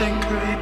angry.